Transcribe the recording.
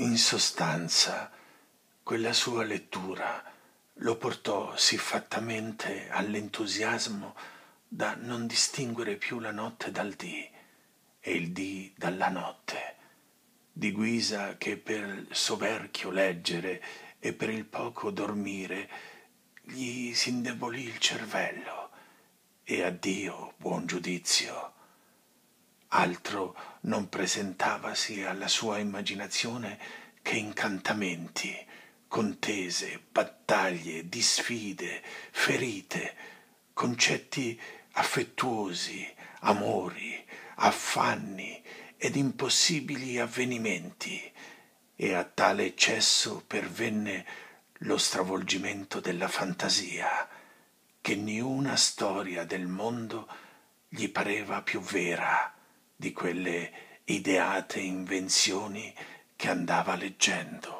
In sostanza, quella sua lettura lo portò siffattamente all'entusiasmo da non distinguere più la notte dal dì e il dì dalla notte, di guisa che per soverchio leggere e per il poco dormire gli s'indebolì il cervello e addio buon giudizio. Altro non presentavasi alla sua immaginazione che incantamenti, contese, battaglie, disfide, ferite, concetti affettuosi, amori, affanni ed impossibili avvenimenti, e a tale eccesso pervenne lo stravolgimento della fantasia, che niuna storia del mondo gli pareva più vera di quelle ideate invenzioni che andava leggendo.